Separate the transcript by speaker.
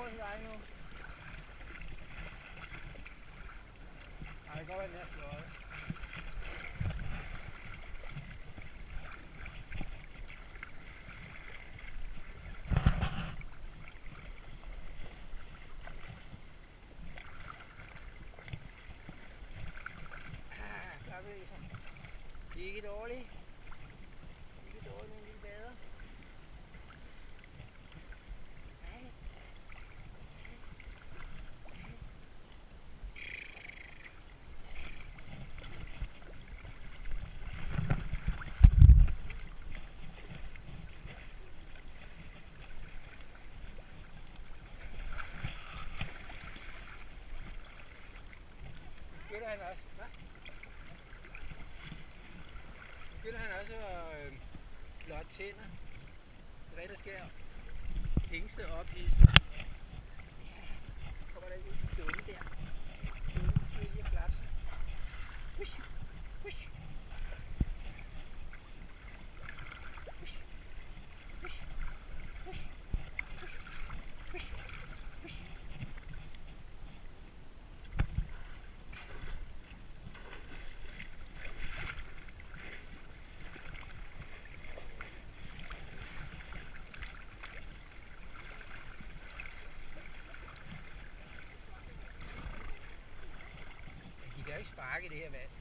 Speaker 1: over here, I know. I go in next door. Han også? Hvad? Begynder han også at øh, blot tænder? Det er hvad der sker. Hængste ophidset. Ja, kommer der ikke en dumme der. I can hear that.